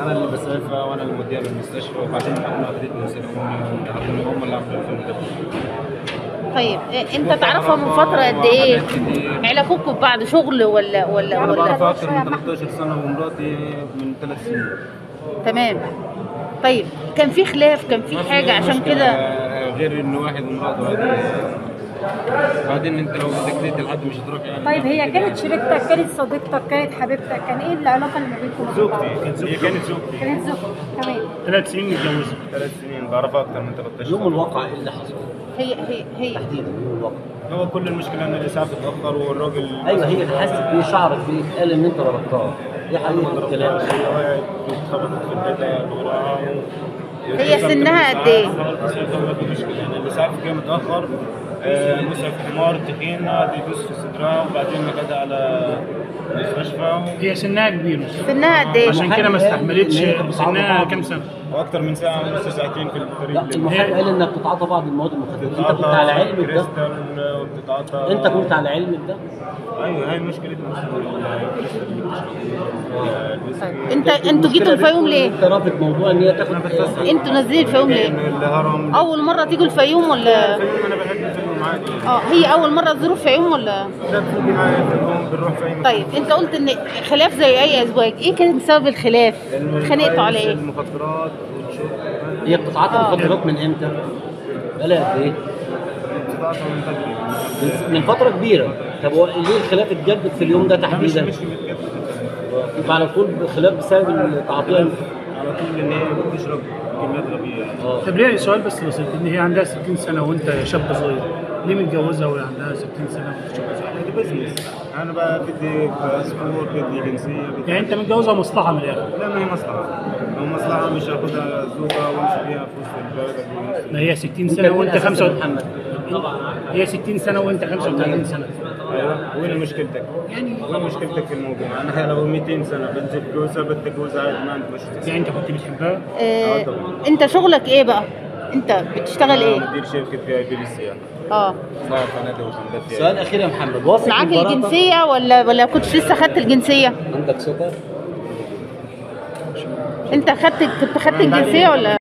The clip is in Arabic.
أنا اللي بصرفها وأنا اللي موديها للمستشفى وبعدين أنا اخذتني وسلموني هم اللي عملوا الفيلم ده طيب أنت تعرفها من فترة قد إيه؟ علاقتكم ببعض شغل ولا ولا أنا بعرف ولا أكثر من 13 سنة ومراتي من ثلاث سنين. تمام. طيب كان في خلاف كان في حاجة؟ عشان كده غير إنه واحد ومراته. بعدين انت لو بدك تقتل حد مش هتروح يعني. طيب هي كانت شريكتك كانت صديقتك كانت حبيبتك كان إيه العلاقة اللي ما بينكم؟ زوجتي هي كانت زوجتي. كانت زوجتك تمام. ثلاث سنين متجوزة. ثلاث سنين بعرفها أكثر من 13 يوم الواقع إيه اللي حصل؟ هي هي هي. تحديدا يوم الواقع هو كل المشكلة إن الإسعاف اتاخر والراجل أيوه هي اللي حست بيه شعرت بيه قال إن أنت ضربتها إيه حقيقة الكلام؟ هي وقعت واتخبطت في الحيطه بوراها هي سنها قد إيه؟ يعني الاسعاف جه متاخر مسعف حمار قعد يدوس في صدرها وبعدين اخدها على المستشفى هي سنها كبير. سنها قد إيه؟ عشان كده ما استحملتش. سنها كام سنة؟ وأكثر من ساعة ونص ساعتين في الطريق لا المحامي قال إنك بتتعاطى بعض المواد المخدرة أنت كنت على علم بده؟ وبتتعاطى أنت كنت على علم بده؟ أيوه هي بتشربه. الويسكي. انت أنتوا جيتوا الفيوم ليه؟ أنت رافض موضوع إن هي تاخد أنتوا نازلين الفيوم ليه؟ أول مرة تيجوا الفيوم ولا؟ الفيوم أنا بحب الفيوم. عادي آه هي أول مرة تزوروا الفيوم ولا؟ لا بتيجي معايا بنروح في مكان. طيب أنت قلت إن خلاف زي أي أزواج إيه كان سبب الخلاف؟ اتخانقتوا على إيه؟ المخدرات والشرب هي بتتعاطى آه. مخدرات من إمتى؟ بقالها قد إيه؟ من فترة كبيرة. طب هو ليه الخلاف اتجدد في اليوم ده تحديدا؟ يبقى على طول خلاف بسبب تعاطيها على طول إن هي بتشرب كميات غبية. آه. طب ليه؟ سؤال بس بسيط إن هي عندها 60 سنة وأنت شاب صغير. ليه متجوزها وهي عندها 60 سنه صغير؟ دي business أنا بقى بدي باسبور بدي جنسيه بدي يعني انت متجوزها مصلحه من الآخر لا ما هي مصلحه لو مصلحه مش هاخدها زوجة وامشي فيها في وسط البلد ما هي 60 انت سنه وانت أساساً 35 محمد هي 60 سنه وانت 35 سنه أيوه وين مشكلتك؟ وين مشكلتك في الموضوع؟ أنا لو 200 سنه بدي اتجوزها بدي اتجوزها عادي ما عندي مشكله يعني انت كنت بتحبها آه انت شغلك إيه بقى؟ انت بتشتغل أنا إيه؟ مدير شركه في اي بي للسياحه آه فنادق سؤال أخير يا محمد واثق معاك؟ الجنسية ولا ولا كنتش لسه خدت الجنسية عندك ثقة؟ أنت خدت كنت خدت الجنسية ولا